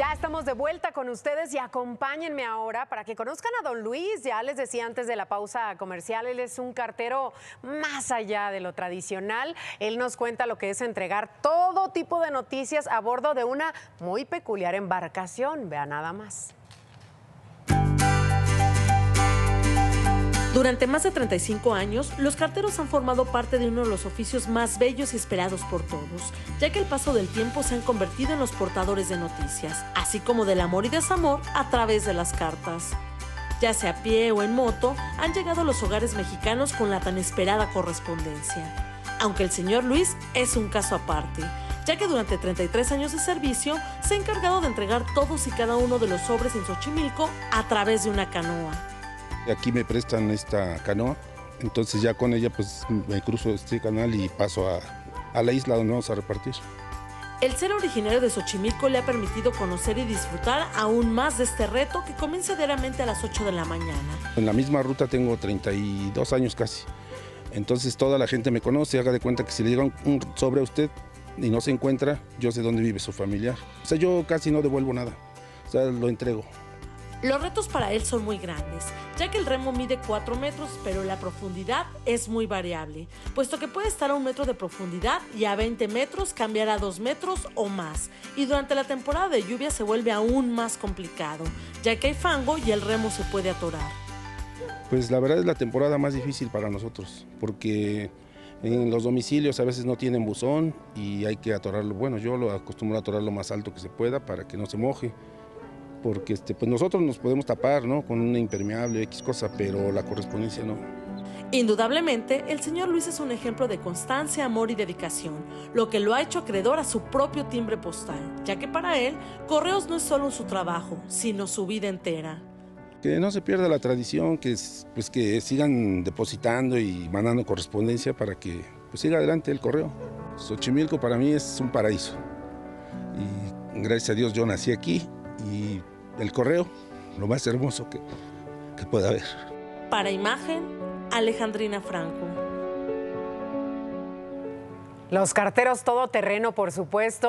Ya estamos de vuelta con ustedes y acompáñenme ahora para que conozcan a don Luis. Ya les decía antes de la pausa comercial, él es un cartero más allá de lo tradicional. Él nos cuenta lo que es entregar todo tipo de noticias a bordo de una muy peculiar embarcación. Vea nada más. Durante más de 35 años, los carteros han formado parte de uno de los oficios más bellos y esperados por todos, ya que el paso del tiempo se han convertido en los portadores de noticias, así como del amor y desamor a través de las cartas. Ya sea a pie o en moto, han llegado a los hogares mexicanos con la tan esperada correspondencia. Aunque el señor Luis es un caso aparte, ya que durante 33 años de servicio se ha encargado de entregar todos y cada uno de los sobres en Xochimilco a través de una canoa. Aquí me prestan esta canoa, entonces ya con ella pues me cruzo este canal y paso a, a la isla donde vamos a repartir. El ser originario de Xochimilco le ha permitido conocer y disfrutar aún más de este reto que comienza diariamente a las 8 de la mañana. En la misma ruta tengo 32 años casi, entonces toda la gente me conoce, haga de cuenta que si le llega un sobre a usted y no se encuentra, yo sé dónde vive su familiar. O sea, yo casi no devuelvo nada, o sea, lo entrego. Los retos para él son muy grandes, ya que el remo mide 4 metros, pero la profundidad es muy variable, puesto que puede estar a un metro de profundidad y a 20 metros cambiar a 2 metros o más. Y durante la temporada de lluvia se vuelve aún más complicado, ya que hay fango y el remo se puede atorar. Pues la verdad es la temporada más difícil para nosotros, porque en los domicilios a veces no tienen buzón y hay que atorarlo. Bueno, yo lo acostumbro a atorar lo más alto que se pueda para que no se moje porque este, pues nosotros nos podemos tapar ¿no? con una impermeable, X cosa, pero la correspondencia no. Indudablemente, el señor Luis es un ejemplo de constancia, amor y dedicación, lo que lo ha hecho acreedor a su propio timbre postal, ya que para él, Correos no es solo su trabajo, sino su vida entera. Que no se pierda la tradición, que, pues, que sigan depositando y mandando correspondencia para que pues, siga adelante el correo. Xochimilco para mí es un paraíso. Y gracias a Dios yo nací aquí y el correo, lo más hermoso que, que pueda haber. Para imagen, Alejandrina Franco. Los carteros todoterreno, por supuesto.